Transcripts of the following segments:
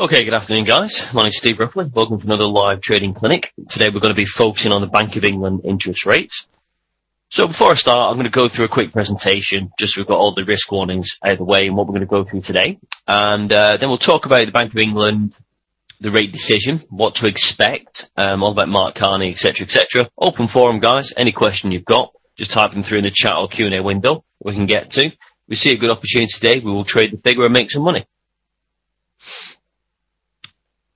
Okay, good afternoon, guys. My name's Steve Ruffley. Welcome to another live trading clinic. Today we're going to be focusing on the Bank of England interest rates. So before I start, I'm going to go through a quick presentation, just so we've got all the risk warnings out of the way and what we're going to go through today. And uh, then we'll talk about the Bank of England, the rate decision, what to expect, um, all about Mark Carney, etc., etc. Open forum, guys. Any question you've got, just type them through in the chat or Q&A window we can get to. If we see a good opportunity today, we will trade the figure and make some money.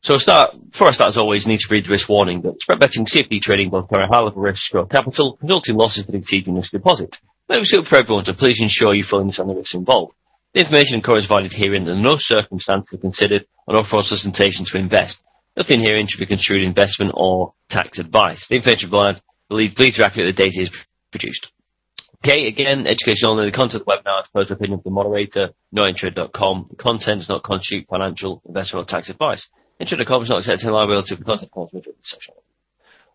So start, before I start, as always, need to read the risk warning that spread betting, CFD trading both carry high level risk or capital, resulting losses that exceed your risk deposit. That was for everyone, so please ensure you fully understand the risks involved. The information and is provided herein and no circumstances are considered an offer or solicitation to invest. Nothing herein should be construed investment or tax advice. The information provided, believe, please accurate the data is produced. Okay, again, education only. The content of the webinar is opposed opinion of the moderator, Intertrader.com. The content does not constitute financial, investment or tax advice. Intertrader is not accepting liability for content transmitted section.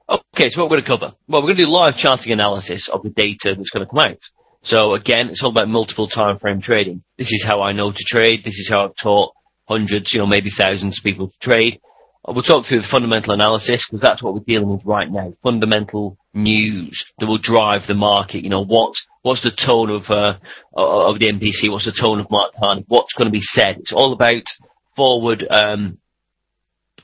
Okay, so what we're going to cover? Well, we're going to do live charting analysis of the data that's going to come out. So again, it's all about multiple time frame trading. This is how I know to trade. This is how I've taught hundreds, you know, maybe thousands of people to trade. We'll talk through the fundamental analysis because that's what we're dealing with right now. Fundamental news that will drive the market. You know, what, what's the tone of, uh, of the MPC? What's the tone of Mark Carney? What's going to be said? It's all about forward, um,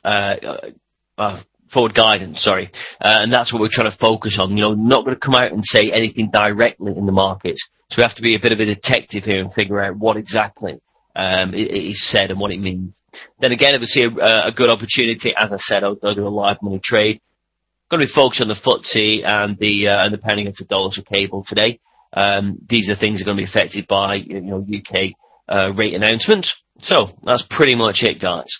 uh, uh, forward guidance, sorry. Uh, and that's what we're trying to focus on. You know, not going to come out and say anything directly in the markets. So we have to be a bit of a detective here and figure out what exactly um, is said and what it means. Then again, if we see a, a good opportunity, as I said, I'll, I'll, do a live money trade. Going to be focused on the FTSE and the uh, and the penny against the dollar for cable today. Um, these are things that are going to be affected by you know UK uh, rate announcements. So that's pretty much it, guys.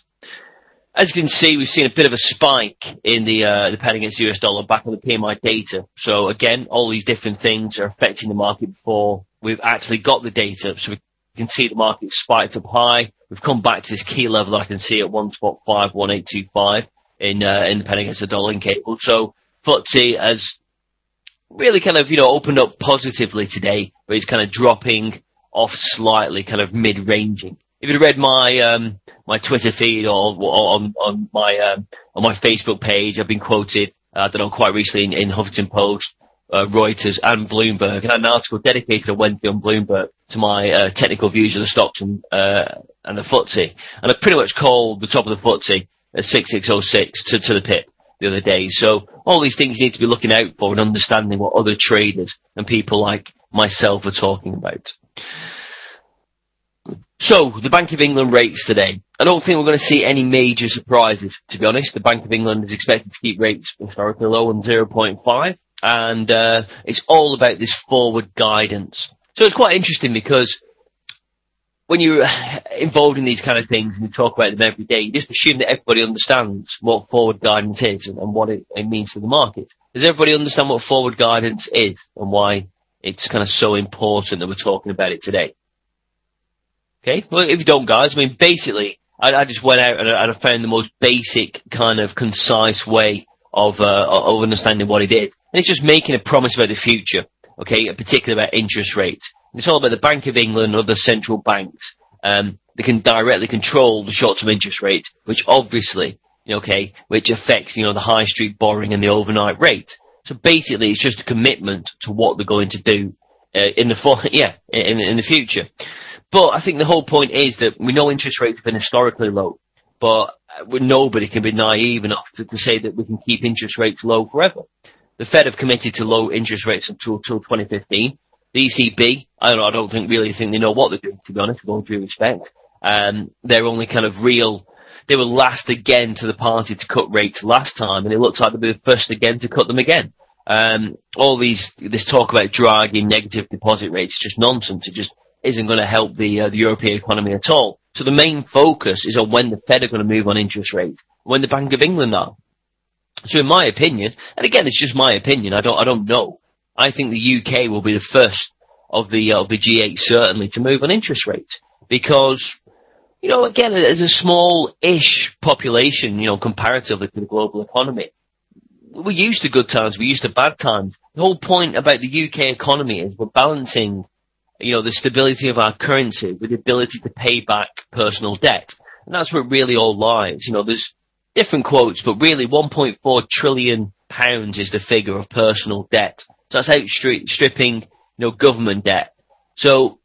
As you can see, we've seen a bit of a spike in the uh, the penny against the US dollar back on the PMI data. So again, all these different things are affecting the market before we've actually got the data. So we can see the market spiked up high. We've come back to this key level I can see at one in uh, in the penny against the dollar in cable. So FTSE has really kind of you know opened up positively today, but it's kind of dropping off slightly, kind of mid ranging. If you'd read my um, my Twitter feed or, or on on my um, on my Facebook page, I've been quoted. Uh, don't know quite recently in, in Huffington Post, uh, Reuters, and Bloomberg, and an article dedicated on Wednesday on Bloomberg to my uh, technical views of the stocks and uh, and the FTSE, and I pretty much called the top of the FTSE at 6606 to to the pip the other day. So all these things you need to be looking out for and understanding what other traders and people like myself are talking about. So, the Bank of England rates today. I don't think we're going to see any major surprises, to be honest. The Bank of England is expected to keep rates historically low on 0.5, and uh, it's all about this forward guidance. So it's quite interesting because when you're involved in these kind of things and you talk about them every day, you just assume that everybody understands what forward guidance is and, what it, it means to the market. Does everybody understand what forward guidance is and why it's kind of so important that we're talking about it today? Okay, well, if you don't, guys, I mean, basically, I, I just went out and I, and I, found the most basic, kind of concise way of uh, of understanding what it is, and it's just making a promise about the future. Okay, particularly about interest rates. It's all about the Bank of England and other central banks. Um, they can directly control the short-term interest rate, which obviously, okay, which affects you know the high street borrowing and the overnight rate. So basically, it's just a commitment to what they're going to do uh, in the for- yeah in, in the future. But I think the whole point is that we know interest rates have been historically low, but nobody can be naive enough to, to say that we can keep interest rates low forever. The Fed have committed to low interest rates until, until 2015. The ECB, I don't, I don't think really think they know what they're doing, to be honest, with all due respect. Um, they're only kind of real, they were last again to the party to cut rates last time, and it looks like they'll be the first again to cut them again. Um, all these, this talk about dragging negative deposit rates is just nonsense. It just isn't going to help the, uh, the European economy at all. So the main focus is on when the Fed are going to move on interest rates, when the Bank of England are. So in my opinion, and again, it's just my opinion, I don't, I don't know. I think the UK will be the first of the, uh, of the G8 certainly to move on interest rates because, you know, again, as a small-ish population, you know, comparatively to the global economy, we're used to good times, we're used to bad times. The whole point about the UK economy is we're balancing you know, the stability of our currency with the ability to pay back personal debt. And that's where it really all lies. You know, there's different quotes, but really 1.4 trillion pounds is the figure of personal debt. So that's outstripping, you know, government debt. So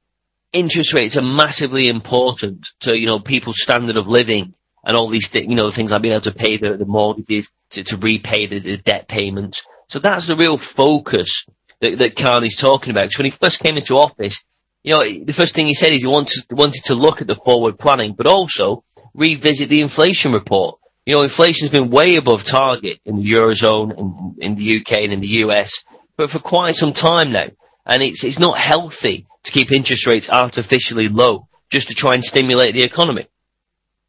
interest rates are massively important to, you know, people's standard of living and all these, th- you know, things like being able to pay the, the mortgages, to, to repay the, the debt payments. So that's the real focus that, that Carney's talking about. Because when he first came into office, you know, the first thing he said is he wanted, wanted to look at the forward planning, but also revisit the inflation report. You know, inflation's been way above target in the Eurozone, in, in the UK and in the US, but for quite some time now. And it's, it's not healthy to keep interest rates artificially low just to try and stimulate the economy.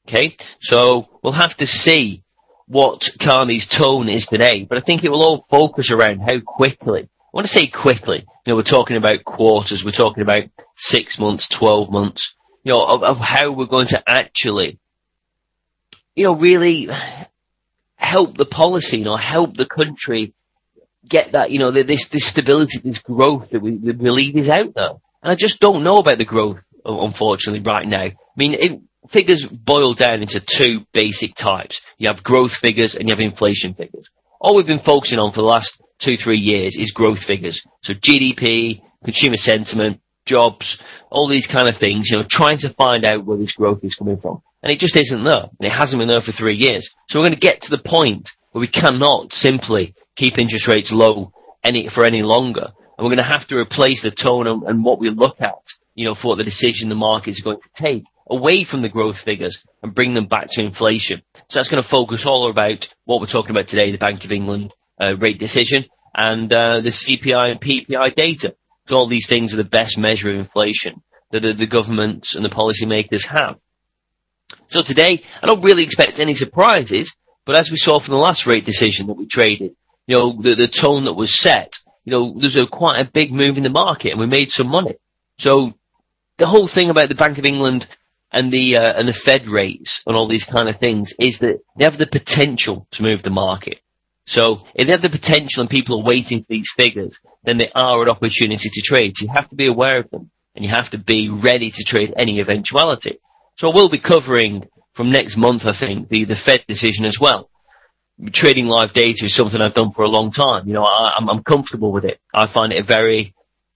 Okay? So we'll have to see what Carney's tone is today, but I think it will all focus around how quickly, I want to say quickly, you know, we're talking about quarters, we're talking about six months, 12 months, you know, of, of how we're going to actually, you know, really help the policy, you know, help the country get that, you know, this, this stability, this growth that we, we believe is out there. And I just don't know about the growth, unfortunately, right now. I mean, it, figures boil down into two basic types. You have growth figures and you have inflation figures. All we've been focusing on for the last two, three years is growth figures. So GDP, consumer sentiment, jobs, all these kind of things, you know, trying to find out where this growth is coming from. And it just isn't there. And it hasn't been there for three years. So we're going to get to the point where we cannot simply keep interest rates low any, for any longer. And we're going to have to replace the tone and, and what we look at, you know, for the decision the market is going to take away from the growth figures and bring them back to inflation. So that's going to focus all about what we're talking about today, the Bank of England uh, rate decision and uh, the CPI and PPI data. So all these things are the best measure of inflation that the, the governments and the policymakers have. So today, I don't really expect any surprises, but as we saw from the last rate decision that we traded, you know, the, the tone that was set, you know, there's a quite a big move in the market and we made some money. So the whole thing about the Bank of England and the uh, and the Fed rates and all these kind of things is that they have the potential to move the market. So if they have the potential and people are waiting for these figures, then they are an opportunity to trade. So you have to be aware of them and you have to be ready to trade any eventuality. So I will be covering from next month, I think, the, the Fed decision as well. Trading live data is something I've done for a long time. You know, I, am I'm, I'm comfortable with it. I find it very,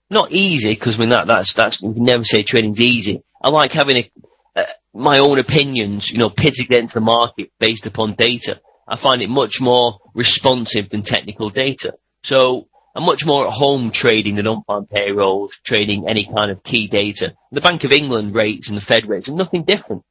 not easy, because I mean that, that's, that's, you can never say trading's easy. I like having a, uh, my own opinions, you know, pit against the market based upon data. I find it much more responsive than technical data. So I'm much more at home trading than non-farm payrolls, trading any kind of key data. The Bank of England rates and the Fed rates are nothing different.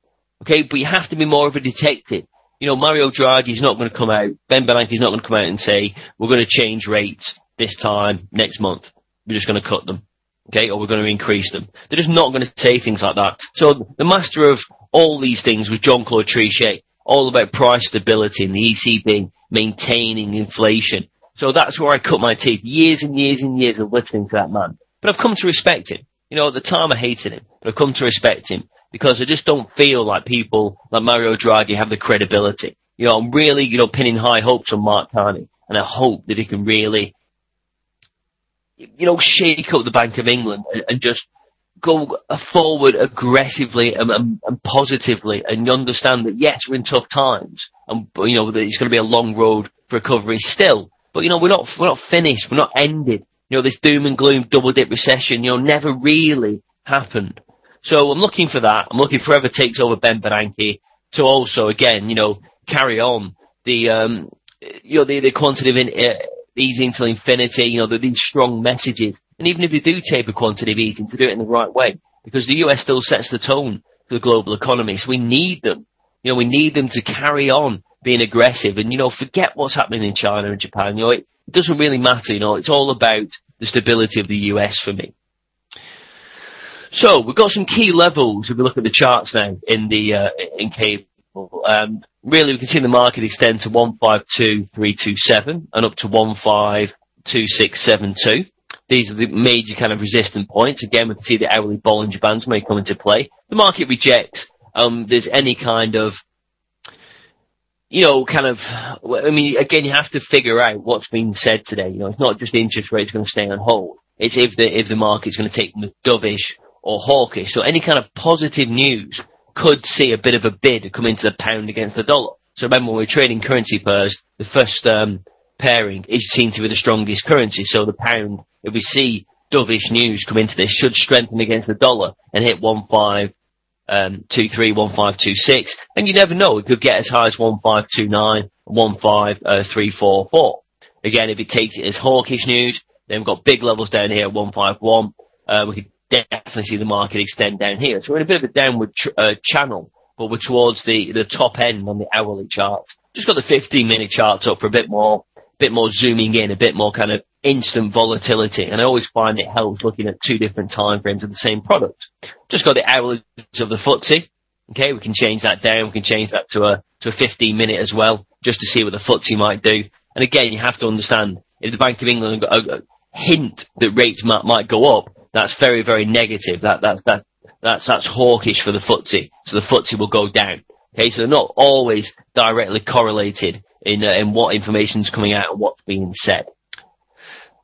Okay, but you have to be more of a detective. You know, Mario Draghi is not going to come out, Ben Bernanke is not going to come out and say, we're going to change rates this time next month. We're just going to cut them okay, or we're going to increase them. They're just not going to say things like that. So the master of all these things was John Claude Trichet, all about price stability and the ECB maintaining inflation. So that's where I cut my teeth. Years and years and years of listening to that man. But I've come to respect him. You know, at the time I hated him, but I've come to respect him because I just don't feel like people like Mario Draghi have the credibility. You know, I'm really, you know, pinning high hopes on Mark Carney and I hope that he can really you know, shake up the Bank of England and, and just go forward aggressively and, and, and, positively and you understand that yes, we're in tough times and, you know, that it's going to be a long road for recovery still. But, you know, we're not, we're not finished. We're not ended. You know, this doom and gloom double dip recession, you know, never really happened. So I'm looking for that. I'm looking for whoever takes over Ben Bernanke to also, again, you know, carry on the, um, you know, the, the quantitative in, uh, easing till infinity, you know, the, these strong messages. And even if they do taper quantitative easing, to do it in the right way, because the US still sets the tone for the global economy. So we need them. You know, we need them to carry on being aggressive and, you know, forget what's happening in China and Japan. You know, it, it doesn't really matter. You know, it's all about the stability of the US for me. So we've got some key levels if we look at the charts now in the uh, in cable. Um, really we can see the market extend to 152327 and up to 152672. These are the major kind of resistant points. Again, we can see the hourly Bollinger Bands may come into play. The market rejects um, there's any kind of, you know, kind of, I mean, again, you have to figure out what's being said today. You know, it's not just the interest rate's going to stay on hold. It's if the, if the market's going to take dovish or hawkish. So any kind of positive news could see a bit of a bid come into the pound against the dollar. So remember when we're trading currency pairs, the first um, pairing is seen to be the strongest currency. So the pound, if we see dovish news come into this, should strengthen against the dollar and hit one five um, two three one five two six, and you never know, it could get as high as one five two nine, one five uh. Again, if it takes it as hawkish news, then we've got big levels down here at one five one. Uh, we could definitely see the market extend down here. So we're in a bit of a downward tr- uh, channel, but we're towards the the top end on the hourly chart. Just got the 15 minute charts up for a bit more, bit more zooming in, a bit more kind of instant volatility. And I always find it helps looking at two different time frames of the same product. Just got the hours of the FTSE. Okay, we can change that down. We can change that to a to a 15 minute as well, just to see what the FTSE might do. And again, you have to understand if the Bank of England got a, hint that rates might, might go up, that's very very negative. That that that that's that's hawkish for the FTSE. So the FTSE will go down. Okay, so they're not always directly correlated in uh, in what information's coming out and what's being said.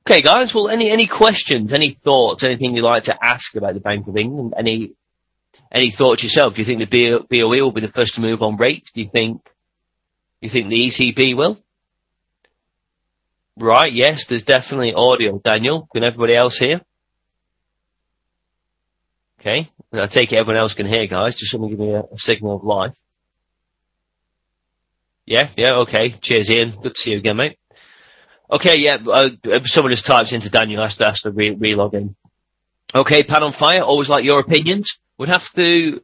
Okay, guys. Well, any any questions, any thoughts, anything you'd like to ask about the Bank of England? Any any thoughts yourself? Do you think the BOE will be the first to move on rates? Do you think you think the ECB will? Right. Yes. There's definitely audio. Daniel, can everybody else hear? Okay. I take it everyone else can hear, guys. Just someone give me a, a signal of life. Yeah. Yeah. Okay. Cheers, Ian. Good to see you again, mate. Okay, yeah, uh, someone just types into Daniel, has to, has to re- relog in. Okay, Pan on Fire, always like your opinions. Would have to,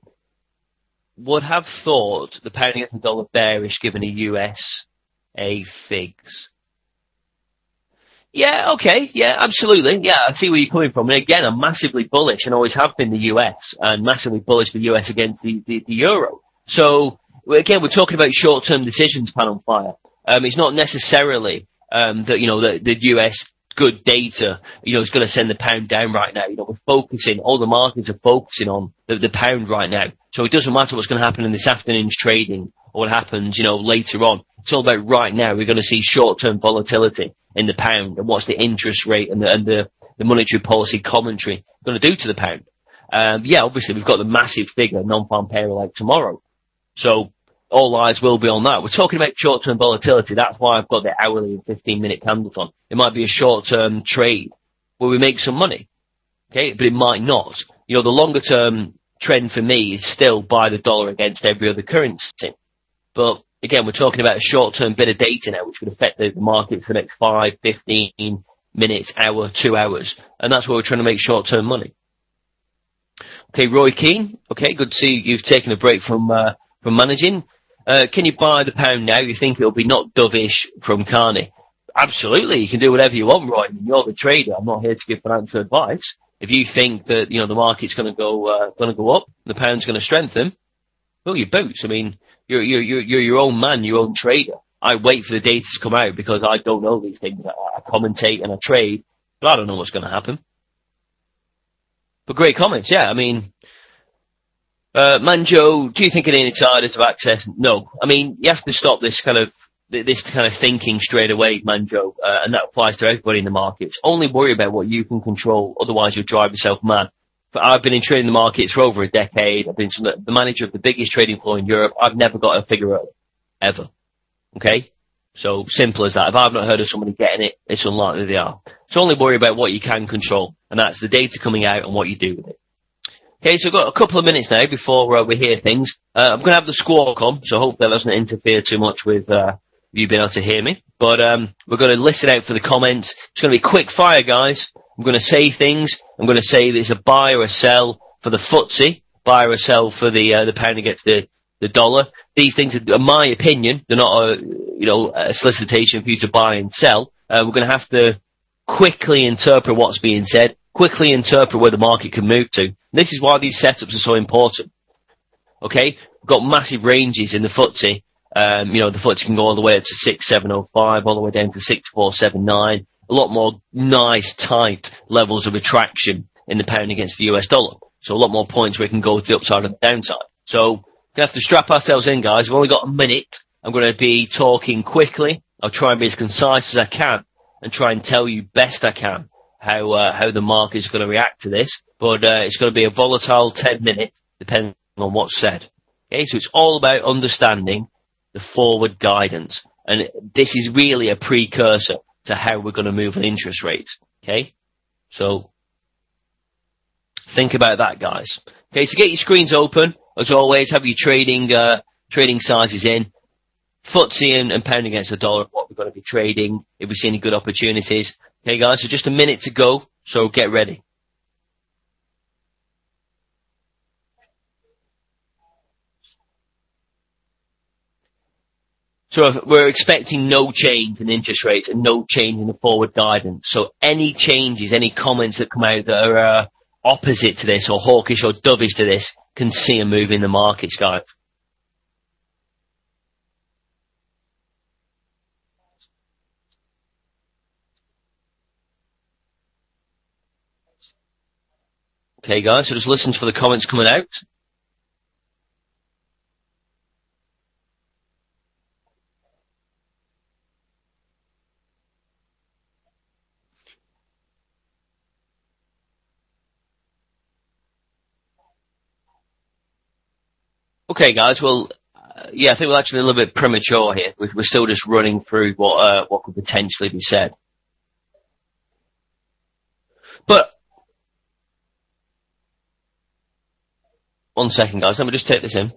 would have thought the pound against the dollar bearish given a US a figs. Yeah, okay, yeah, absolutely. Yeah, I see where you're coming from. And again, I'm massively bullish and always have been the US and massively bullish the US against the, the, the euro. So, again, we're talking about short-term decisions, Pan on Fire. Um, it's not necessarily um, that you know the, the US good data, you know, is going to send the pound down right now. You know, we're focusing, all the markets are focusing on the, the pound right now. So it doesn't matter what's going to happen in this afternoon's trading or what happens, you know, later on. It's all about right now. We're going to see short-term volatility in the pound and what's the interest rate and the, and the, the monetary policy commentary going to do to the pound. Um, yeah, obviously we've got the massive figure non-farm payroll like tomorrow. So all eyes will be on that. We're talking about short-term volatility. That's why I've got the hourly and 15-minute candles on. It might be a short-term trade where we make some money. Okay, but it might not. You know, the longer-term trend for me is still buy the dollar against every other currency. But again, we're talking about a short-term bit of data now, which could affect the market for the next 5, 15 minutes, hour, two hours. And that's where we're trying to make short-term money. Okay, Roy Keane. Okay, good to see you've taken a break from, uh, from managing. Uh, can you buy the pound now? You think it'll be not dovish from Carney? Absolutely, you can do whatever you want, Roy. You're the trader. I'm not here to give financial advice. If you think that you know the market's going to go uh, going to go up, the pound's going to strengthen, well, your boots. I mean, you're you're you're you're your own man, your own trader. I wait for the data to come out because I don't know these things. I, I commentate and I trade, but I don't know what's going to happen. But great comments, yeah. I mean, uh, Manjo, do you think any insiders have access? No. I mean, you have to stop this kind of this kind of thinking straight away, Manjo, uh, and that applies to everybody in the markets. Only worry about what you can control, otherwise you'll drive yourself mad. But I've been in trading the markets for over a decade. I've been the manager of the biggest trading floor in Europe. I've never got a figure out, ever. Okay? So simple as that. If I've not heard of somebody getting it, it's unlikely they are. So only worry about what you can control, and that's the data coming out and what you do with it. Okay, so we've got a couple of minutes now before uh, we hear things. Uh, I'm going to have the squawk come, so hopefully that doesn't interfere too much with uh, you being able to hear me. But um, we're going to listen out for the comments. It's going to be quick fire, guys. I'm going to say things. I'm going to say there's a buy or a sell for the FTSE, buy or a sell for the uh, the pound against the the dollar. These things, are, my opinion, they're not a you know a solicitation for you to buy and sell. Uh, we're going to have to quickly interpret what's being said, quickly interpret where the market can move to. This is why these setups are so important. Okay, we've got massive ranges in the FTSE. Um, you know, the FTSE can go all the way up to 6705, all the way down to 6479. A lot more nice, tight levels of attraction in the pound against the US dollar. So a lot more points where we can go to the upside and the downside. So we have to strap ourselves in, guys. We've only got a minute. I'm going to be talking quickly. I'll try and be as concise as I can and try and tell you best I can how uh, how the market is going to react to this. But uh, it's going to be a volatile 10 minutes, depending on what's said. Okay, so it's all about understanding the forward guidance. And this is really a precursor to how we're going to move on interest rates. Okay? So, think about that, guys. Okay, so get your screens open. As always, have your trading, uh, trading sizes in. FTSE and, and pound against the dollar, what we're going to be trading, if we see any good opportunities. Okay, guys, so just a minute to go, so get ready. So we're expecting no change in interest rates and no change in the forward guidance. So any changes, any comments that come out that are uh, opposite to this or hawkish or dovish to this can see a move in the markets, guys. Okay, guys, so just listen for the comments coming out. Okay, guys. Well, uh, yeah, I think we're actually a little bit premature here. We're, we're still just running through what uh, what could potentially be said. But one second, guys. Let me just take this in.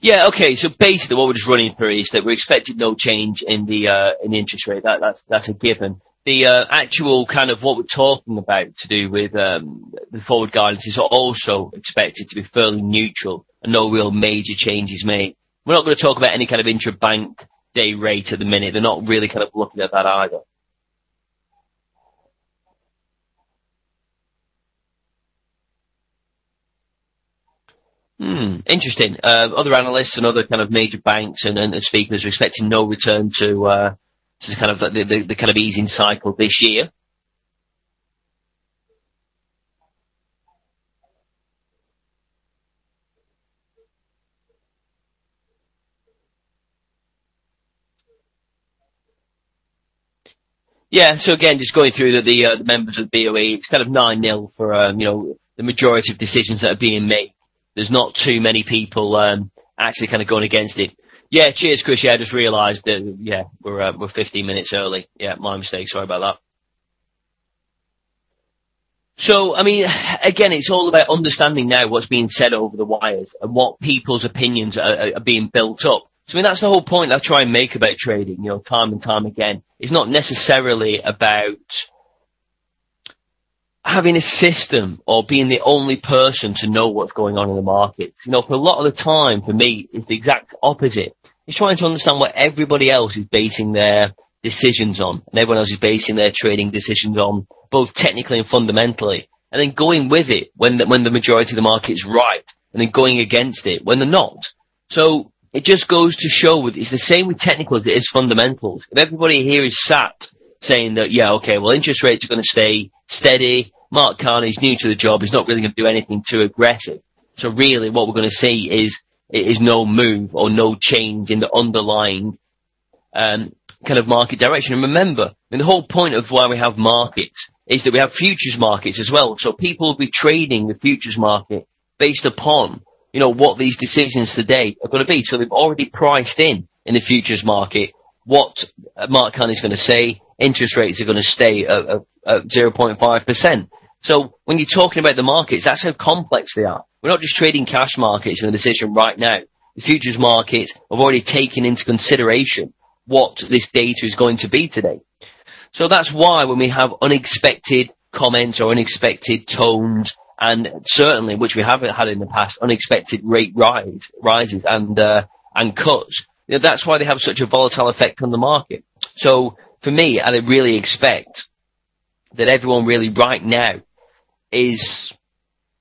Yeah, okay. So basically, what we're just running through is that we're expecting no change in the uh, in the interest rate. That, that's that's a given. The uh, actual kind of what we're talking about to do with um, the forward guidance is also expected to be fairly neutral and no real major changes made. We're not going to talk about any kind of intra-bank day rate at the minute. They're not really kind of looking at that either. Hmm, interesting. Uh, other analysts and other kind of major banks and, and speakers are expecting no return to, uh, to kind of the, the, the kind of easing cycle this year. Yeah, so again, just going through the, the, uh, the members of the BOE, it's kind of 9-0 for, um, you know, the majority of decisions that are being made there's not too many people um, actually kind of going against it. Yeah, cheers, Chris. Yeah, I just realised that. Yeah, we're uh, we're 15 minutes early. Yeah, my mistake. Sorry about that. So, I mean, again, it's all about understanding now what's being said over the wires and what people's opinions are, are being built up. So, I mean, that's the whole point I try and make about trading, you know, time and time again. It's not necessarily about having a system or being the only person to know what's going on in the market. You know, for a lot of the time, for me, it's the exact opposite. It's trying to understand what everybody else is basing their decisions on, and everyone else is basing their trading decisions on, both technically and fundamentally, and then going with it when the, when the majority of the market is right, and then going against it when they're not. So it just goes to show with it's the same with technicals it is fundamentals. If everybody here is sat saying that yeah, okay, well interest rates are going to stay steady, Mark Carney's new to the job. He's not really going to do anything too aggressive. So really what we're going to see is, is no move or no change in the underlying, um, kind of market direction. And remember, I mean, the whole point of why we have markets is that we have futures markets as well. So people will be trading the futures market based upon, you know, what these decisions today are going to be. So they've already priced in in the futures market what uh, Mark Carney's going to say. Interest rates are going to stay at, at, at 0.5%. So when you're talking about the markets, that's how complex they are. We're not just trading cash markets in the decision right now. The futures markets have already taken into consideration what this data is going to be today. So that's why when we have unexpected comments or unexpected tones, and certainly, which we haven't had in the past, unexpected rate rise, rises and, uh, and cuts, you know, that's why they have such a volatile effect on the market. So for me, I really expect that everyone really right now is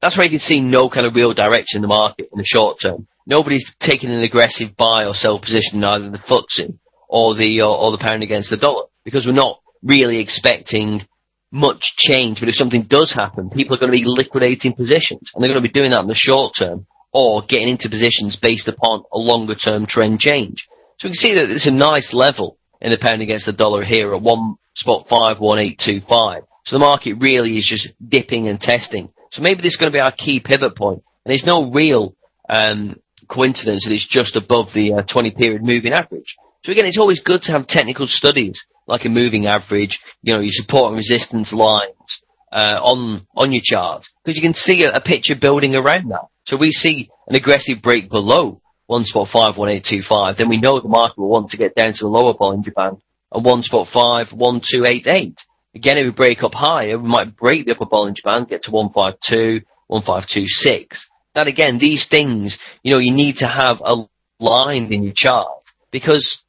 that's where you can see no kind of real direction in the market in the short term. Nobody's taking an aggressive buy or sell position in either the FTSE or the or, or the pound against the dollar because we're not really expecting much change. But if something does happen, people are going to be liquidating positions, and they're going to be doing that in the short term or getting into positions based upon a longer term trend change. So we can see that it's a nice level in the pound against the dollar here at one spot five one eight two five. So the market really is just dipping and testing. So maybe this is going to be our key pivot. And there's no real um, coincidence that it's just above the uh, 20 period moving average. So again, it's always good to have technical studies like a moving average, you know, your support and resistance lines uh, on on your chart because you can see a, a, picture building around that. So we see an aggressive break below one spot five one eight two five, then we know the market will want to get down to the lower point in Japan and one spot five one two eight eight. Again, if we break up higher, we might break the upper Bollinger Band, get to one five two one five two six. That again, these things, you know, you need to have aligned in your chart because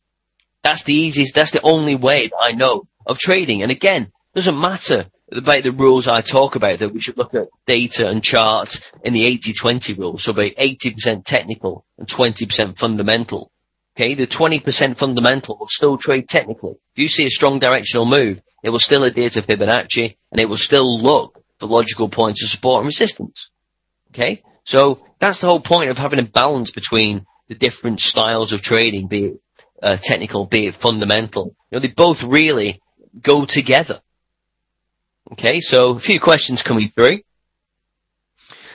that's the easiest, that's the only way that I know of trading. And again, doesn't matter about the rules I talk about that we should look at data and charts in the 80-20 rule. So about 80% technical and 20% fundamental. Okay, the 20% fundamental will still trade technically. If you see a strong directional move, it will still adhere to Fibonacci and it will still look for logical points of support and resistance. Okay, so that's the whole point of having a balance between the different styles of trading, be it uh, technical, be it fundamental. You know, they both really go together. Okay, so a few questions coming through.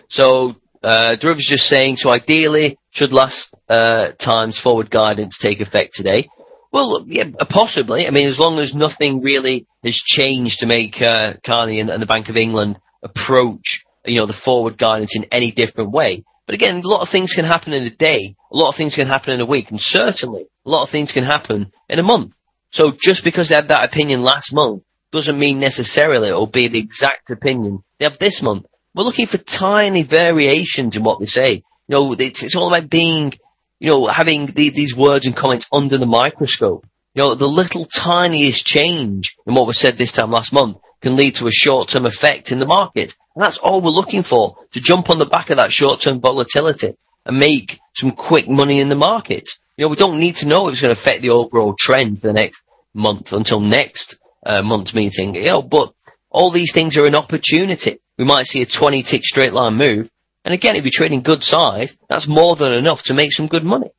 So, uh, derivatives just saying, so ideally, should last uh, times forward guidance take effect today? Well, yeah, possibly. I mean, as long as nothing really has changed to make uh, Carney and, and the Bank of England approach, you know, the forward guidance in any different way. But again, a lot of things can happen in a day, a lot of things can happen in a week, and certainly a lot of things can happen in a month. So just because they had that opinion last month doesn't mean necessarily it'll be the exact opinion they have this month. We're looking for tiny variations in what they say. You know, it's, it's all about being, you know, having the, these words and comments under the microscope. You know, the little tiniest change in what was said this time last month can lead to a short-term effect in the market. And that's all we're looking for, to jump on the back of that short-term volatility and make some quick money in the market. You know, we don't need to know if it's going to affect the overall trend for the next month until next uh, month's meeting. You know, but all these things are an opportunity. We might see a 20 tick straight line move. And again, if you're trading good size, that's more than enough to make some good money.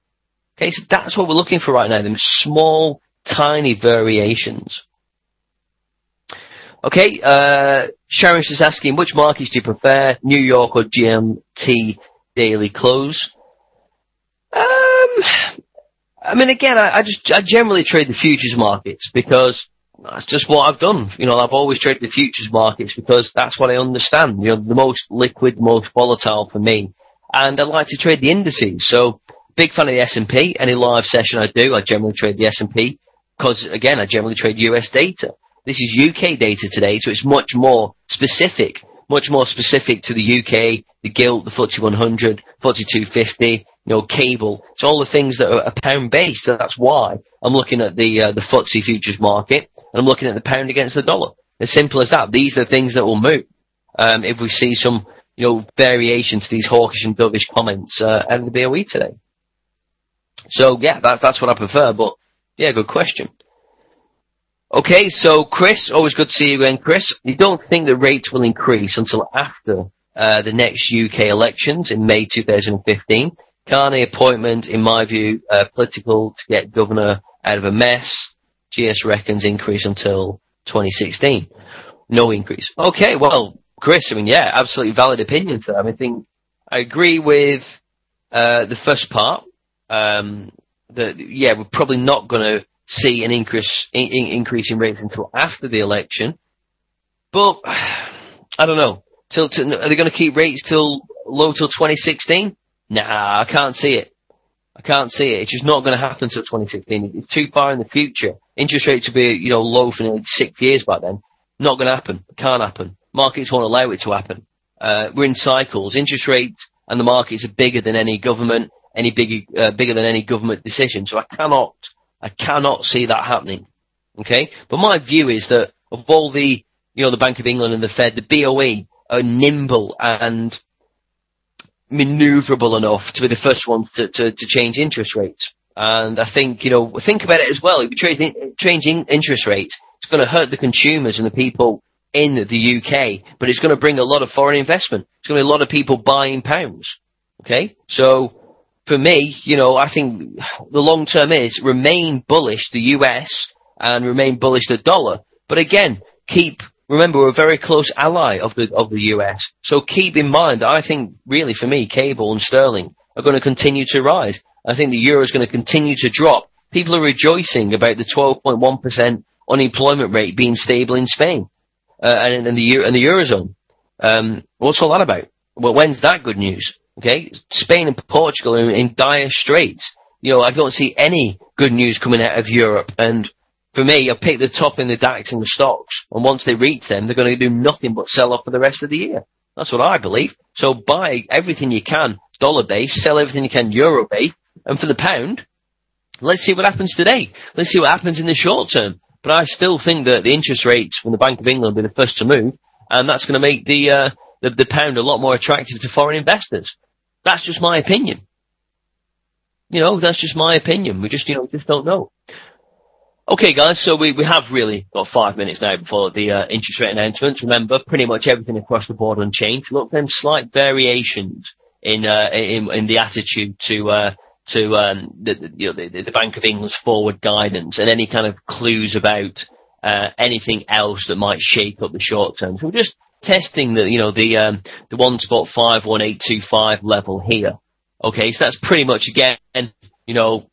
Okay, so that's what we're looking for right now, them small, tiny variations. Okay, uh, Sharon's just asking, which markets do you prefer, New York or GMT daily close? Um, I mean, again, I, I just, I generally trade the futures markets because that's just what I've done. You know, I've always traded the futures markets because that's what I understand. You know, the most liquid, most volatile for me. And I like to trade the indices. So, big fan of the S&P. Any live session I do, I generally trade the S&P because, again, I generally trade US data. This is UK data today, so it's much more specific, much more specific to the UK, the gilt, the FTSE 100, FTSE 250, you know, cable. It's all the things that are pound based. So that's why I'm looking at the uh, the FTSE futures market and I'm looking at the pound against the dollar. As simple as that. These are the things that will move. Um, if we see some, you know, variation to these hawkish and dovish comments uh, of the BOE today. So yeah, that's that's what I prefer. But yeah, good question. Okay, so Chris, always good to see you again, Chris. You don't think the rates will increase until after uh, the next UK elections in May 2015? Carney appointment, in my view, uh, political to get governor out of a mess. GS reckons increase until 2016. No increase. Okay, well, Chris, I mean, yeah, absolutely valid opinion for that. I think I agree with uh, the first part. Um, that yeah, we're probably not going to see an increase in, in, increase in rates until after the election. But I don't know. Till, till are they going to keep rates till low till 2016? Nah, I can't see it. I can't see it. It's just not going to happen until 2016. It's too far in the future. Interest rates will be, you know, low for nearly six years by then. Not going to happen. It can't happen. Markets won't allow it to happen. Uh, we're in cycles. Interest rates and the markets are bigger than any government, any bigger, uh, bigger than any government decision. So I cannot I cannot see that happening. Okay? But my view is that of all the, you know, the Bank of England and the Fed, the BOE are nimble and maneuverable enough to be the first ones to, to, to change interest rates. And I think, you know, think about it as well. If you change changing interest rates, it's going to hurt the consumers and the people in the UK, but it's going to bring a lot of foreign investment. It's going to be a lot of people buying pounds. Okay? So, for me, you know, I think the long term is remain bullish the US and remain bullish the dollar. But again, keep remember we're a very close ally of the of the US. So keep in mind, I think really for me, cable and sterling are going to continue to rise. I think the euro is going to continue to drop. People are rejoicing about the 12.1% unemployment rate being stable in Spain uh, and in the and the eurozone. Um, what's all that about? Well, when's that good news? Okay, Spain and Portugal are in dire straits. You know, I don't see any good news coming out of Europe. And for me, I pick the top in the DAX and the stocks. And once they reach them, they're going to do nothing but sell off for the rest of the year. That's what I believe. So buy everything you can dollar based, sell everything you can euro based, and for the pound, let's see what happens today. Let's see what happens in the short term. But I still think that the interest rates from the Bank of England will be the first to move, and that's going to make the, uh, the, the pound a lot more attractive to foreign investors. That's just my opinion. You know, that's just my opinion. We just, you know, just don't know. Okay, guys, so we, we have really got five minutes now before the uh, interest rate announcements. Remember, pretty much everything across the board unchanged. Look, them slight variations in uh, in, in the attitude to uh, to um, the, you know, the, the, Bank of England's forward guidance and any kind of clues about uh, anything else that might shake up the short term. So we're just testing the you know the um, the one spot five one eight two five level here. Okay, so that's pretty much again you know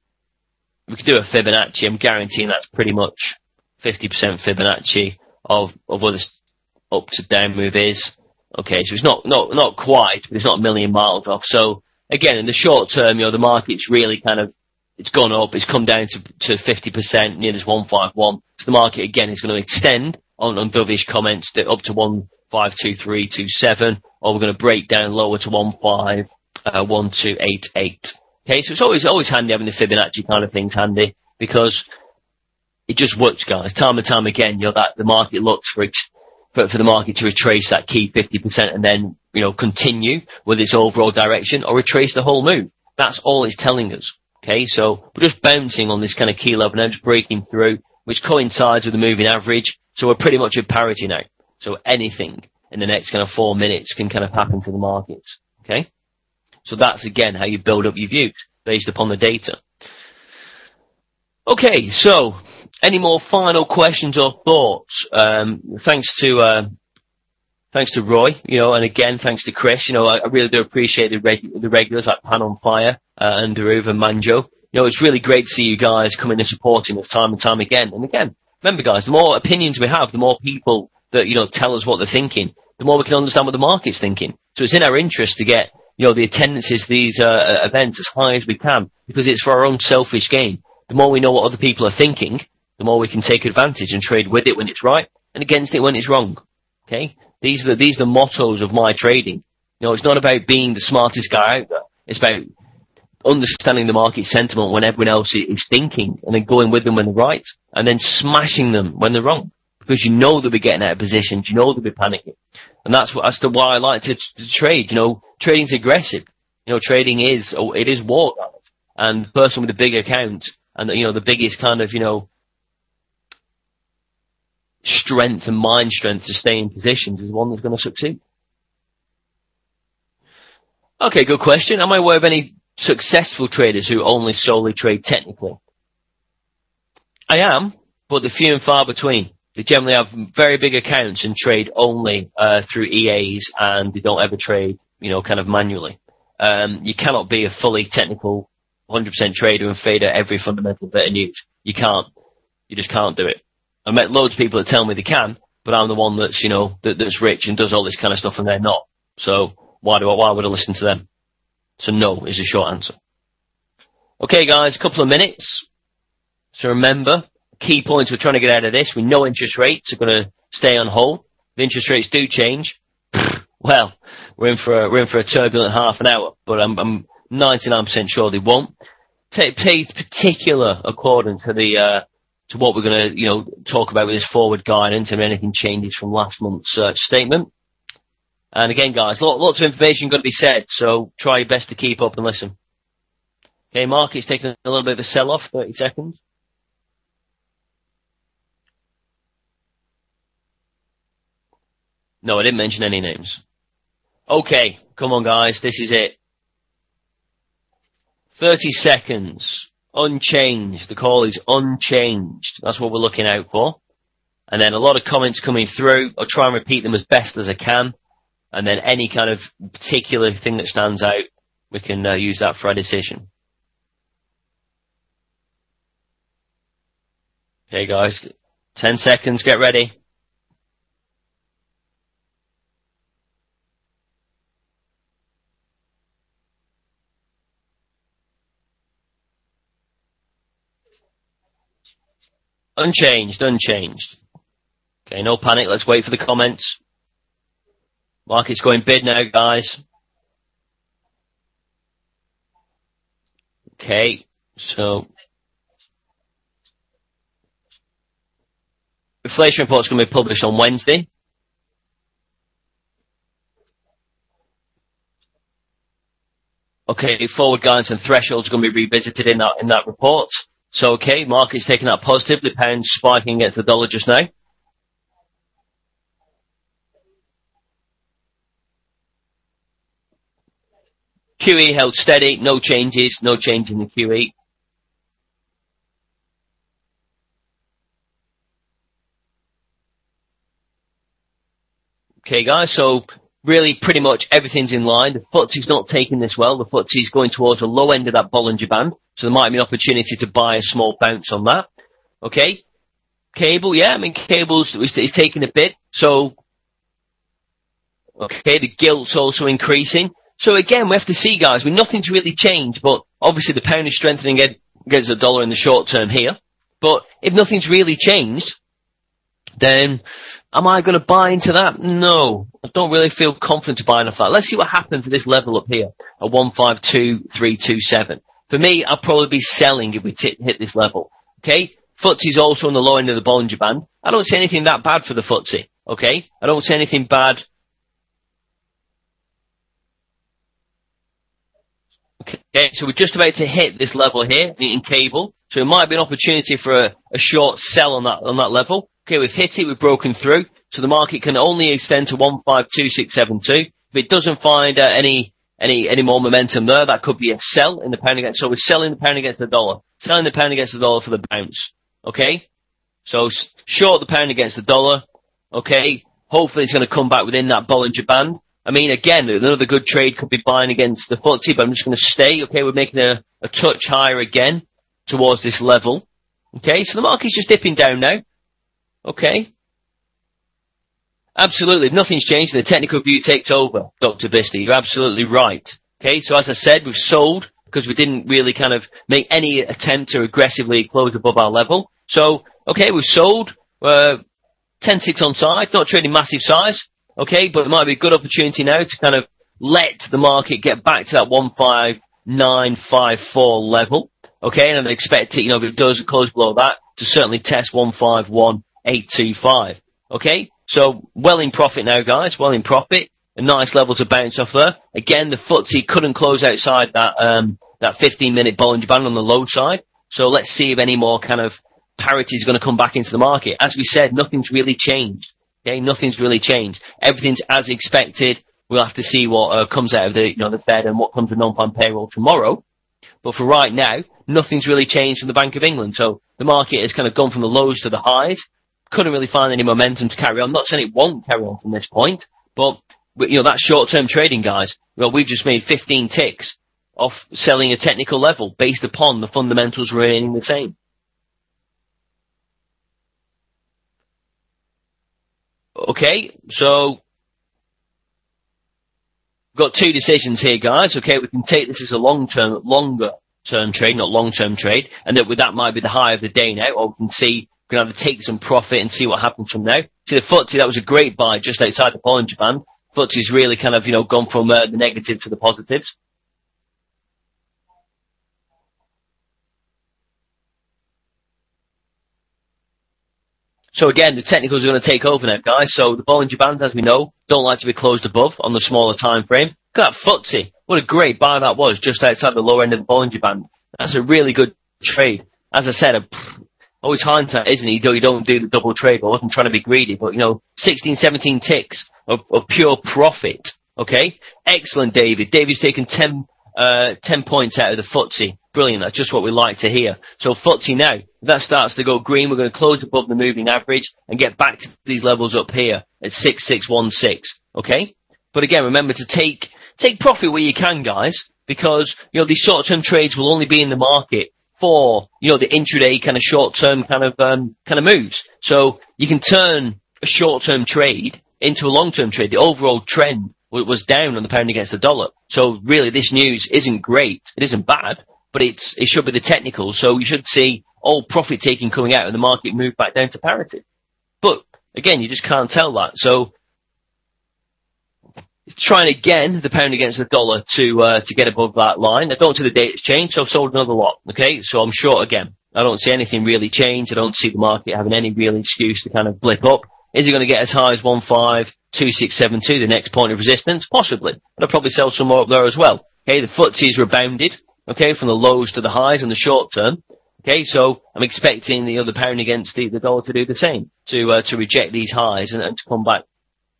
we could do a Fibonacci. I'm guaranteeing that's pretty much 50% Fibonacci of of what this up to down move is. Okay, so it's not not not quite, but it's not a million miles off. So again, in the short term, you know, the market's really kind of it's gone up. It's come down to to 50% near this 151. So the market again is going to extend on on dovish comments that up to one five two three two seven, or we're going to break down lower to one five uh, one two eight eight. Okay, so it's always always handy having the Fibonacci kind of things handy because it just works, guys. Time and time again, you know that the market looks for for, for the market to retrace that key 50% and then you know continue with its overall direction or retrace the whole move. That's all it's telling us. Okay, so we're just bouncing on this kind of key level now, just breaking through, which coincides with the moving average. So we're pretty much at parity now. So anything in the next kind of four minutes can kind of happen to the markets. Okay? So that's again how you build up your views based upon the data. Okay, so any more final questions or thoughts? Um, thanks to uh, thanks to Roy, you know, and again thanks to Chris. You know, I, I really do appreciate the, the regulars like Pan on Fire uh, and Daruva and Manjo. You know, it's really great to see you guys coming and supporting us time and time again. And again, remember guys, the more opinions we have, the more people that, you know, tell us what they're thinking, the more we can understand what the market's thinking. So it's in our interest to get, you know, the attendances these uh, uh, events as high as we can because it's for our own selfish gain. The more we know what other people are thinking, the more we can take advantage and trade with it when it's right and against it when it's wrong. Okay? These are the, these are the mottos of my trading. You know, it's not about being the smartest guy out there. It's about understanding the market sentiment when everyone else is thinking and then going with them when they're right and then smashing them when they're wrong because you know they'll be getting out of positions, you know they'll be panicking. And that's what, that's the why I like to, to trade. You know, trading's aggressive. You know, trading is, oh, it is war. And the person with the big account and, you know, the biggest kind of, you know, strength and mind strength to stay in positions is the one that's going to succeed. Okay, good question. Am I aware of any successful traders who only solely trade technically? I am, but they're few and far between. They generally have very big accounts and trade only uh, through EAs, and they don't ever trade, you know, kind of manually. Um, you cannot be a fully technical 100% trader and fade out every fundamental bit of news. You can't. You just can't do it. I met loads of people that tell me they can, but I'm the one that's, you know, that, that's rich and does all this kind of stuff and they're not. So why do I, why would I listen to them? So no is the short answer. Okay guys, a couple of minutes. So remember, key points we're trying to get out of this. We know interest rates are going to stay on hold. If interest rates do change, well, we're in for a, we're in for a turbulent half an hour, but I'm, I'm 99% sure they won't. Take, particular according to the, uh, to what we're going to, you know, talk about with this forward guidance and anything changes from last month's uh, statement. And again, guys, lots of information going to be said, so try your best to keep up and listen. Okay, market's taking a little bit of a sell-off, 30 seconds. No, I didn't mention any names. Okay, come on guys, this is it. 30 seconds. Unchanged. The call is unchanged. That's what we're looking out for. And then a lot of comments coming through. I'll try and repeat them as best as I can. And then any kind of particular thing that stands out, we can uh, use that for a decision. Okay guys, 10 seconds, get ready. Unchanged, unchanged. Okay, no panic, let's wait for the comments. Market's going bid now, guys. Okay, so inflation report's going to be published on Wednesday. Okay, forward guidance and thresholds are going to be revisited in that in that report. So okay, market's taking that positively, pound spiking against the dollar just now. QE held steady, no changes, no change in the QE. Okay guys, so really pretty much everything's in line. The FTSE's not taking this well. The FTSE's going towards the low end of that Bollinger Band. So there might be an opportunity to buy a small bounce on that. Okay. Cable, yeah, I mean, cables is, taking a bit. So, okay, the gilt's also increasing. So again, we have to see guys, mean, nothing's really changed, but obviously the pound is strengthening against the dollar in the short term here. But if nothing's really changed, then am I going to buy into that? No. I don't really feel confident to buy enough that. Let's see what happens at this level up here at 152327. For me, I'll probably be selling if we t- hit this level. Okay? FTSE's also on the low end of the Bollinger Band. I don't see anything that bad for the FTSE. Okay? I don't see anything bad. Okay, so we're just about to hit this level here in cable. So it might be an opportunity for a, a short sell on that on that level. Okay, we've hit it, we've broken through. So the market can only extend to 152672. If it doesn't find uh, any any any more momentum there, that could be a sell in the pound against. So we're selling the pound against the dollar, selling the pound against the dollar for the bounce. Okay, so short the pound against the dollar. Okay, hopefully it's going to come back within that Bollinger Band. I mean, again, another good trade could be buying against the FTSE, but I'm just going to stay. Okay, we're making a, a touch higher again towards this level. Okay, so the market's just dipping down now. Okay. Absolutely. Nothing's changed, the technical view takes over, Dr. Bisley. You're absolutely right. Okay, so as I said, we've sold because we didn't really kind of make any attempt to aggressively close above our level. So, okay, we've sold, uh, 10 ticks on side, not trading massive size. Okay, but it might be a good opportunity now to kind of let the market get back to that 15954 level. Okay, and I expect it, you know, if it does close below that, to certainly test 151.825. Okay? So, well in profit now, guys. Well in profit. A nice level to bounce off there. Again, the FTSE couldn't close outside that, um, that 15 minute Bollinger Band on the low side. So let's see if any more kind of parity is going to come back into the market. As we said, nothing's really changed. Okay, nothing's really changed. Everything's as expected. We'll have to see what uh, comes out of the, you know, the Fed and what comes with non-farm payroll tomorrow. But for right now, nothing's really changed from the Bank of England. So the market has kind of gone from the lows to the highs. Couldn't really find any momentum to carry on. Not saying it won't carry on from this point, but, you know, that's short-term trading, guys. Well, we've just made 15 ticks off selling a technical level based upon the fundamentals remaining the same. Okay, so got two decisions here, guys. Okay, we can take this as a long-term, longer term trade, not long term trade, and that that might be the high of the day now, or we can see we can either take some profit and see what happens from now. See the FTSE, that was a great buy just outside the Bollinger Band. FTSE's really kind of, you know, gone from uh, the negative to the positives. So again, the technicals are going to take over now, guys. So the Bollinger Band, as we know, don't like to be closed above on the smaller time frame. Look at that FTSE. What a great buy that was, just outside the lower end of the Bollinger Band. That's a really good trade. As I said, always hindsight, isn't it? You don't do the double trade. But I wasn't trying to be greedy, but you know, 16, 17 ticks of, of pure profit. Okay? Excellent, David. David's taken 10, uh, 10 points out of the FTSE. Brilliant. That's just what we like to hear. So FTSE now, that starts to go green, we're going to close above the moving average and get back to these levels up here at 6616. Okay? But again, remember to take, take profit where you can, guys, because, you know, these short-term trades will only be in the market for, you know, the intraday kind of short-term kind of, um, kind of moves. So you can turn a short-term trade into a long-term trade. The overall trend was down on the pound against the dollar. So really this news isn't great. It isn't bad, but it's, it should be the technical. So you should see all profit taking coming out of the market move back down to parity. But again, you just can't tell that. So trying again the pound against the dollar to uh, to get above that line. I don't see the date's changed, so I've sold another lot. Okay, so I'm short again. I don't see anything really change. I don't see the market having any real excuse to kind of blip up. Is it going to get as high as one five two six seven two, the next point of resistance? Possibly. And I'll probably sell some more up there as well. Okay, the FTSE's rebounded. Okay, from the lows to the highs in the short term. Okay, so I'm expecting the other pound against the, the dollar to do the same, to uh, to reject these highs and, and to come back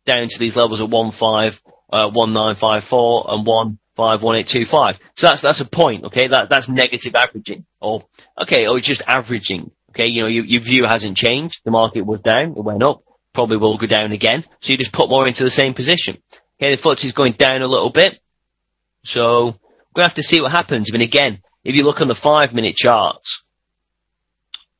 down to these levels at one five uh, 1954 and 151825. So that's, that's a point, okay? That, that's negative averaging. Or, okay, or just averaging. Okay, you know, your, your view hasn't changed. The market was down, it went up, probably will go down again. So you just put more into the same position. Okay, the FTSE is going down a little bit. So, we're going to have to see what happens. I mean, again, if you look on the five minute charts,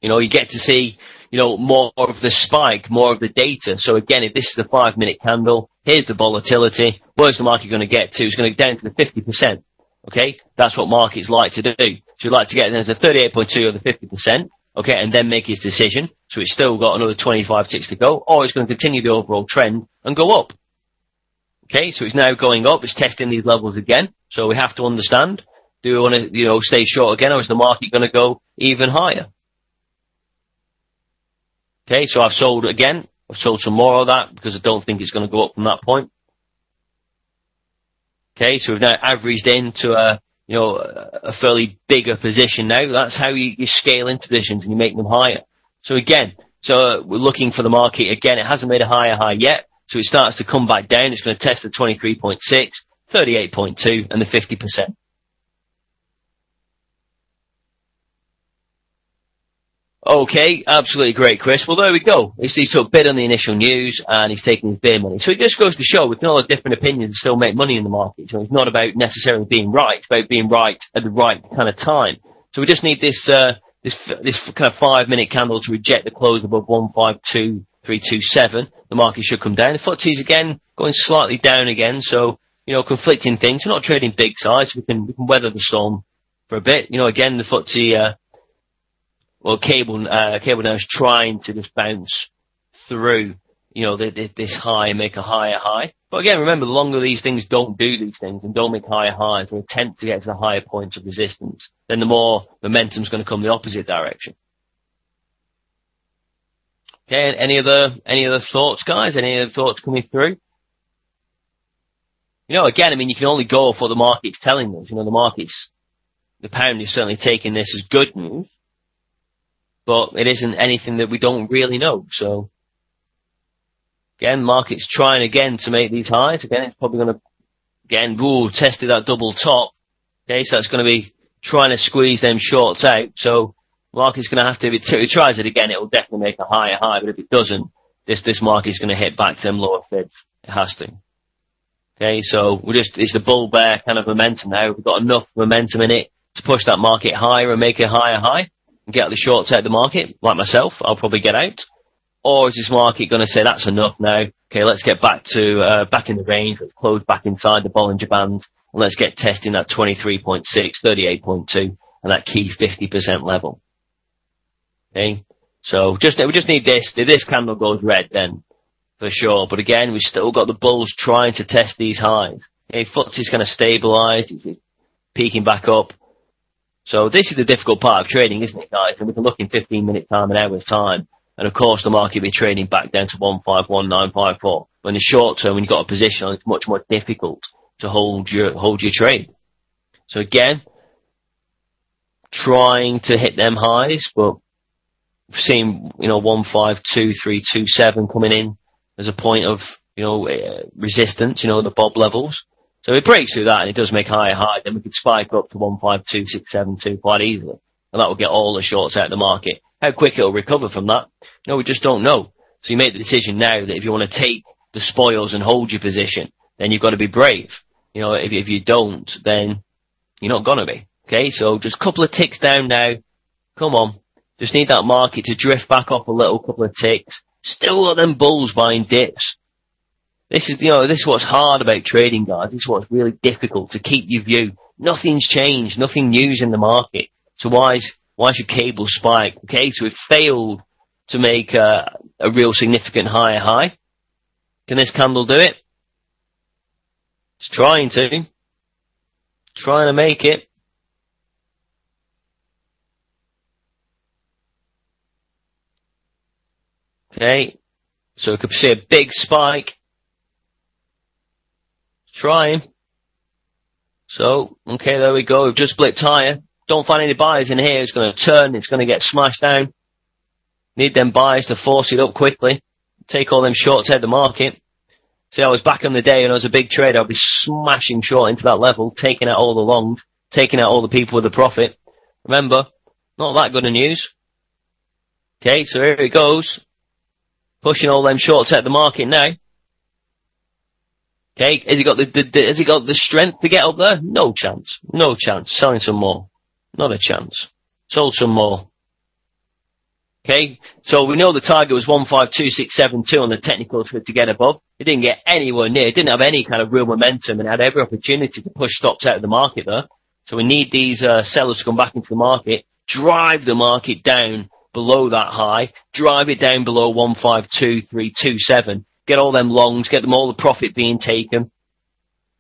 you know, you get to see you know, more of the spike, more of the data. So again, if this is the five minute candle, here's the volatility. Where's the market going to get to? It's going to get down to the 50%. Okay? That's what markets like to do. So you'd like to get down to 38.2 or the 50%. Okay, and then make his decision. So it's still got another 25 ticks to go, or it's going to continue the overall trend and go up. Okay, so it's now going up. It's testing these levels again. So we have to understand: do we want to, you know, stay short again, or is the market going to go even higher? Okay, so I've sold again. I've sold some more of that because I don't think it's going to go up from that point. Okay, so we've now averaged into a, you know, a fairly bigger position now. That's how you, you scale into positions and you make them higher. So again, so we're looking for the market again. It hasn't made a higher high yet. So it starts to come back down. It's going to test the 23.6, 38.2 and the 50%. Okay, absolutely great, Chris. Well, there we go. He's, he took bid on the initial news and he's taking his beer money. So it just goes to show we can all have different opinions and still make money in the market. So it's not about necessarily being right, it's about being right at the right kind of time. So we just need this, uh, this, this kind of five minute candle to reject the close above 152327. The market should come down. The FTSE's again going slightly down again. So, you know, conflicting things. We're not trading big size. We can, we can weather the storm for a bit. You know, again, the FTSE, uh, well, cable uh, cable now is trying to just bounce through, you know, this, this high and make a higher high. But again, remember, the longer these things don't do these things and don't make higher highs or attempt to get to the higher points of resistance, then the more momentum's going to come the opposite direction. Okay, any other any other thoughts, guys? Any other thoughts coming through? You know, again, I mean, you can only go for the market's telling us. You know, the market's the pound is certainly taking this as good news but it isn't anything that we don't really know. So again, market's trying again to make these highs. Again, it's probably going to again, ooh, tested that double top. Okay, so it's going to be trying to squeeze them shorts out. So market's going to have to, if it, if it tries it again, it will definitely make a higher high. But if it doesn't, this this market's going to hit back to them lower fibs. It has to. Okay, so we're just it's the bull bear kind of momentum now. We've got enough momentum in it to push that market higher and make a higher high get the shorts out of the market, like myself, I'll probably get out. Or is this market going to say that's enough now? Okay, let's get back to uh, back in the range. Let's close back inside the Bollinger Band, and let's get testing that 23.6, 38.2, and that key 50% level. Okay, so just we just need this. If this candle goes red, then for sure. But again, we've still got the bulls trying to test these highs. Okay, FTSE's kind of stabilised, peaking back up. So this is the difficult part of trading, isn't it, guys? And we can look in 15 minutes time, an hour's time. And of course, the market will be trading back down to 151954. When the short term, when you've got a position, it's much more difficult to hold your, hold your trade. So again, trying to hit them highs, but seeing, you know, 152327 coming in as a point of, you know, uh, resistance, you know, the bob levels. So it breaks through that and it does make higher high, then we could spike up to 152672 quite easily. And that will get all the shorts out of the market. How quick it'll recover from that? No, we just don't know. So you make the decision now that if you want to take the spoils and hold your position, then you've got to be brave. You know, if, if you don't, then you're not gonna be. Okay, so just a couple of ticks down now. Come on. Just need that market to drift back off a little couple of ticks. Still got them bulls buying dips. This is, you know, this is what's hard about trading, guys. This is what's really difficult to keep your view. Nothing's changed. Nothing news in the market. So why is, why should cable spike? Okay, so it failed to make a, a real significant higher high. Can this candle do it? It's trying to. Trying to make it. Okay. So we could see a big spike. Trying. So, okay, there we go. We've just split tyre. Don't find any buyers in here. It's going to turn. It's going to get smashed down. Need them buyers to force it up quickly. Take all them shorts out the market. See, I was back in the day and I was a big trader. I'd be smashing short into that level, taking out all the longs, taking out all the people with the profit. Remember, not that good of news. Okay, so here it goes. Pushing all them shorts out the market now. Okay, has he got the, the, the, has he got the strength to get up there? No chance. No chance. Selling some more. Not a chance. Sold some more. Okay, so we know the target was 152672 on the technical to, to get above. It didn't get anywhere near. It didn't have any kind of real momentum and had every opportunity to push stocks out of the market there. So we need these uh, sellers to come back into the market, drive the market down below that high, drive it down below 152327, get all them longs, get them all the profit being taken.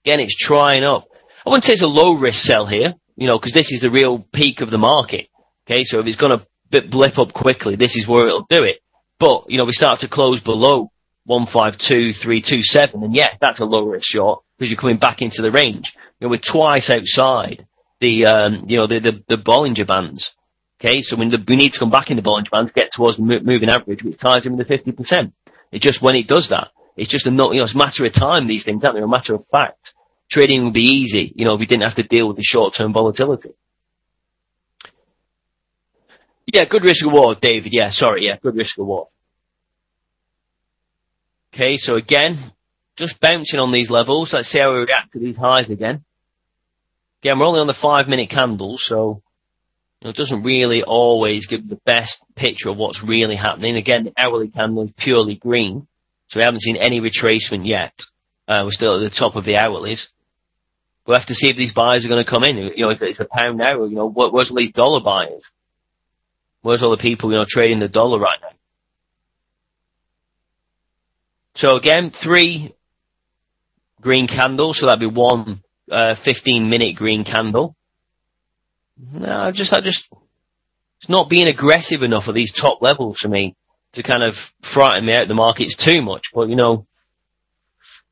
Again, it's trying up. I wouldn't say it's a low risk sell here, you know, because this is the real peak of the market. Okay, so if it's going to blip up quickly, this is where it'll do it. But, you know, we start to close below 152327, and yeah, that's a low risk short because you're coming back into the range. You know, we're twice outside the, um, you know, the, the, the Bollinger Bands. Okay, so we need to come back in the Bollinger Bands, get towards the moving average, which ties in with the 50%. It's just when it does that, it's just a, you know, it's a matter of time, these things, aren't they? A matter of fact. Trading would be easy, you know, if we didn't have to deal with the short-term volatility. Yeah, good risk reward, David. Yeah, sorry. Yeah, good risk reward. Okay, so again, just bouncing on these levels. Let's see how we react to these highs again. Again, we're only on the five minute candles, so you know, it doesn't really always give the best picture of what's really happening. Again, the hourly candle is purely green, so we haven't seen any retracement yet. Uh, we're still at the top of the hourlies. We'll have to see if these buyers are going to come in. You know, if it's a pound now, you know, where's all these dollar buyers? Where's all the people, you know, trading the dollar right now? So again, three green candles, so that'd be one uh, 15 minute green candle. No, I just, I just, it's not being aggressive enough at these top levels for me to kind of frighten me out of the markets too much. But you know,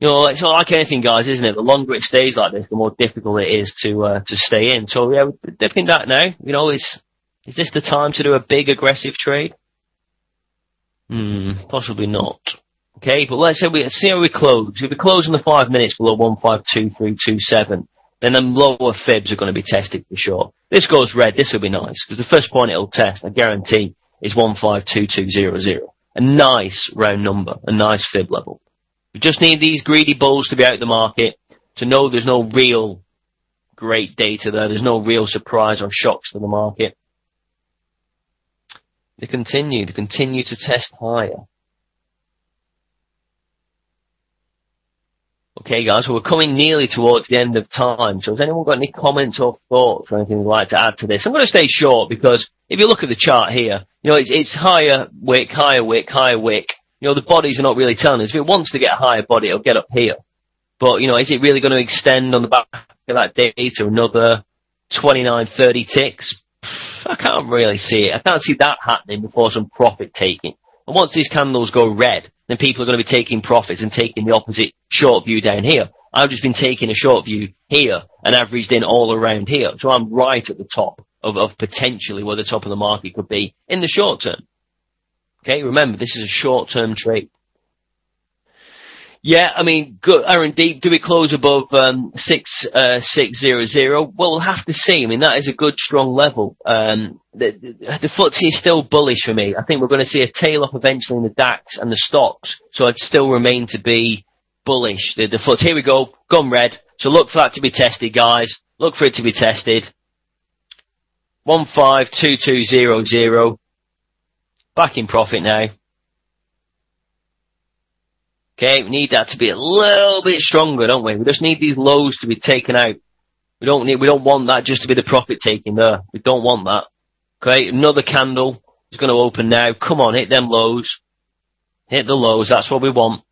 you know, it's not like anything, guys, isn't it? The longer it stays like this, the more difficult it is to uh, to stay in. So yeah, we're dipping that now. You know, it's is this the time to do a big aggressive trade? Hmm, possibly not. Okay, but let's say we see how we close. If we close in the five minutes below one five two three two seven, then the lower fibs are going to be tested for sure. This goes red. This will be nice because the first point it'll test, I guarantee, is one five two two zero zero. A nice round number, a nice fib level. We just need these greedy bulls to be out of the market to know there's no real great data there. There's no real surprise or shocks to the market. They continue, they continue to test higher. Okay guys, so we're coming nearly towards the end of time. So has anyone got any comments or thoughts or anything they'd like to add to this? I'm going to stay short because if you look at the chart here, you know, it's, it's higher wick, higher wick, higher wick. You know, the bodies are not really telling us. If it wants to get a higher body, it'll get up here. But, you know, is it really going to extend on the back of that data another 29, 30 ticks? I can't really see it. I can't see that happening before some profit taking. And once these candles go red, then people are going to be taking profits and taking the opposite short view down here. I've just been taking a short view here and averaged in all around here. So I'm right at the top of, of potentially where the top of the market could be in the short term. Okay, remember this is a short term trade. Yeah, I mean, good, Aaron Deep, do we close above um, six uh, six zero zero? Well, we'll have to see. I mean, that is a good, strong level. Um, the, the, the FTSE is still bullish for me. I think we're going to see a tail off eventually in the DAX and the stocks, so I'd still remain to be bullish. The, the FTSE, here we go, gone red. So look for that to be tested, guys. Look for it to be tested. One five two two zero zero. Back in profit now. Okay, we need that to be a little bit stronger, don't we? We just need these lows to be taken out. We don't need, we don't want that just to be the profit taking there. We don't want that. Okay, another candle is going to open now. Come on, hit them lows. Hit the lows, that's what we want.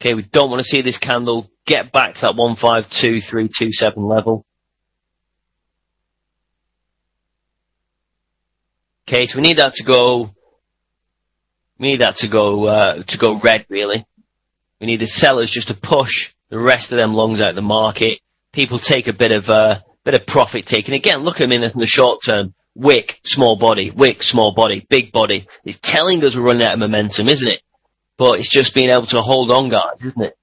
Okay, we don't want to see this candle get back to that 152327 level. Okay, so we need that to go, we need that to go, uh, to go red really. We need the sellers just to push the rest of them longs out of the market. People take a bit of uh, bit of profit taking. Again, look at them in the short term. Wick, small body. Wick, small body. Big body. It's telling us we're running out of momentum, isn't it? But it's just being able to hold on, guys, isn't it?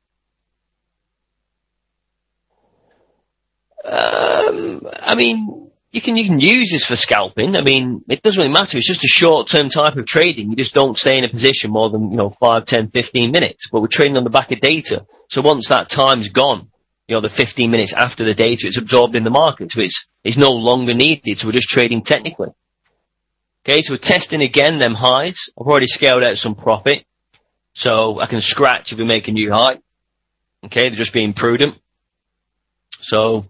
Um, I mean, you can you can use this for scalping. I mean, it doesn't really matter. It's just a short term type of trading. You just don't stay in a position more than you know five, ten, fifteen minutes. But we're trading on the back of data. So once that time's gone, you know, the 15 minutes after the data, it's absorbed in the market. So it's, it's no longer needed. So we're just trading technically. Okay, so we're testing again them highs. I've already scaled out some profit. So I can scratch if we make a new high. Okay, they're just being prudent. So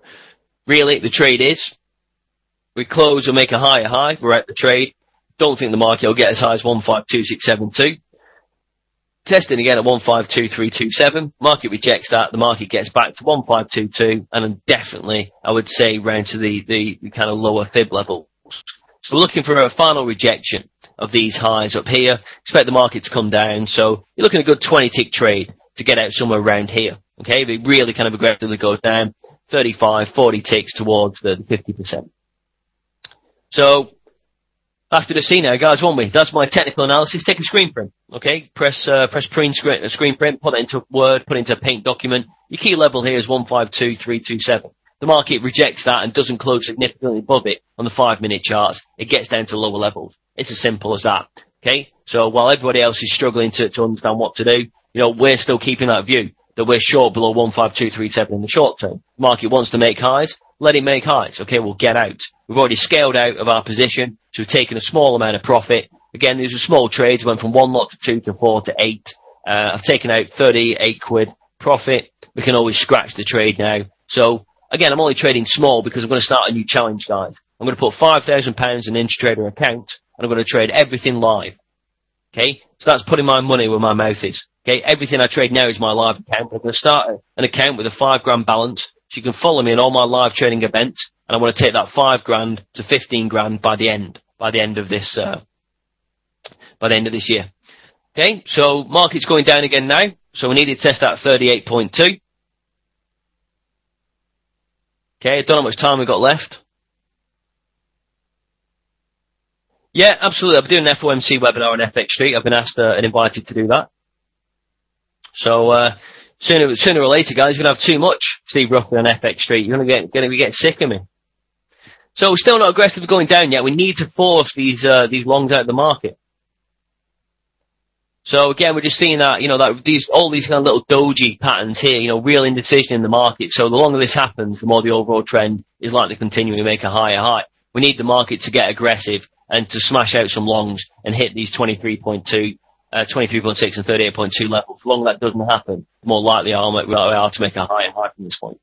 really the trade is we close or make a higher high. We're at the trade. Don't think the market will get as high as 152672. Testing again at 152327. Market rejects that. The market gets back to 1522 and then definitely I would say round to the, the, the kind of lower fib levels. So we're looking for a final rejection of these highs up here. Expect the market to come down. So you're looking at a good 20 tick trade to get out somewhere around here. Okay. If it really kind of aggressively goes down 35, 40 ticks towards the 50%. So, after the scene now, guys, won't we? That's my technical analysis. Take a screen print, okay? Press, uh, press print screen, uh, screen print, put it into Word, put it into a paint document. Your key level here is 152327. The market rejects that and doesn't close significantly above it on the five minute charts. It gets down to lower levels. It's as simple as that. Okay? So while everybody else is struggling to, to understand what to do, you know, we're still keeping that view that we're short below 15237 in the short term. The market wants to make highs let it make highs. Okay, we'll get out. We've already scaled out of our position, so we've taken a small amount of profit. Again, these are small trades, went from one lot to two to four to eight. Uh, I've taken out 38 quid profit. We can always scratch the trade now. So, again, I'm only trading small because I'm going to start a new challenge, guys. I'm going to put £5,000 Intertrader account, and I'm going to trade everything live. Okay? So that's putting my money where my mouth is. Okay? Everything I trade now is my live account. I'm going to start an account with a five grand balance so you can follow me in all my live trading events, and I want to take that five grand to fifteen grand by the end, by the end of this, uh, by the end of this year. Okay, so market's going down again now, so we need to test that 38.2. Okay, don't know how much time we've got left. Yeah, absolutely. I'm doing an FOMC webinar on FX Street. I've been asked uh, and invited to do that. So, uh, sooner sooner or later, guys, you're gonna have too much Steve Ruffley on FX Street. You're gonna get gonna be getting sick of me. So we're still not aggressively going down yet. We need to force these uh, these longs out of the market. So again, we're just seeing that, you know, that these, all these kind of little doji patterns here, you know, real indecision in the market. So the longer this happens, the more the overall trend is likely to continue to make a higher high. We need the market to get aggressive and to smash out some longs and hit these 23.2 uh, 23.6 and 38.2 levels. The longer that doesn't happen, the more likely we are to make a higher high from this point.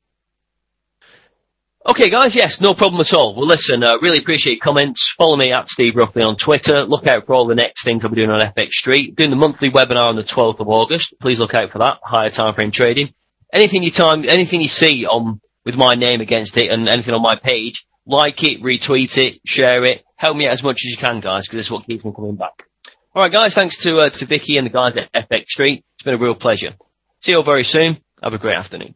Okay, guys, yes, no problem at all. Well, listen, uh, really appreciate comments. Follow me at Steve Ruffley on Twitter. Look out for all the next things I'll be doing on FX Street. Doing the monthly webinar on the 12th of August. Please look out for that. Higher time frame trading. Anything you time, anything you see on with my name against it and anything on my page, like it, retweet it, share it. Help me out as much as you can, guys, because this is what keeps me coming back. All right, guys. Thanks to uh, to Vicky and the guys at FX Street. It's been a real pleasure. See you all very soon. Have a great afternoon.